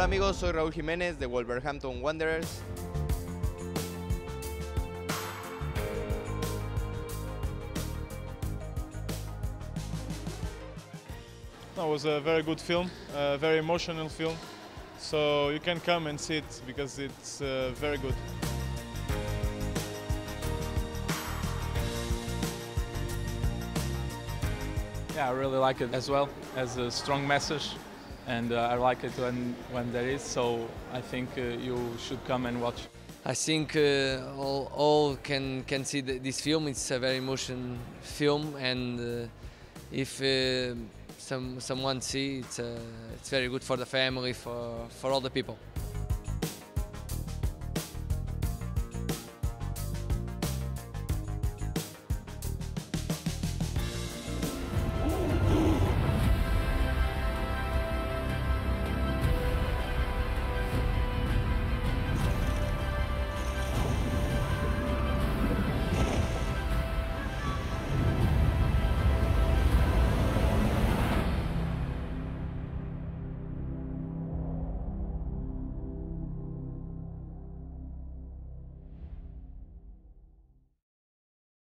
amigos, soy Raúl Jiménez de Wolverhampton Wanderers. No, it was a very good film, a very emotional film. So you can come and see it because it's uh, very good. Yeah, I really like it as well as a strong message, and uh, I like it when when there is. So I think uh, you should come and watch. I think uh, all, all can can see this film. It's a very emotion film, and uh, if uh, some someone see it's uh, it's very good for the family, for for all the people.